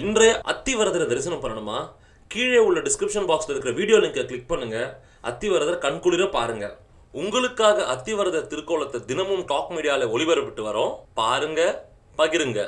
இன்றைய அத்திவரதரை தரிசனம் பண்ணணுமா? கீழே உள்ள டிஸ்கிரிப்ஷன் பாக்ஸில் இருக்கிற வீடியோ லிங்கை கிளிக் பண்ணுங்க. அத்திவரதர் கண்குளிர பாருங்க. உங்களுக்காக அத்திவரதர் திருக்கோலத்தை தினமும் டாக் மீடியாவில் ஒளிபரப்பிட்டு வரோம். பாருங்க பகிருங்க.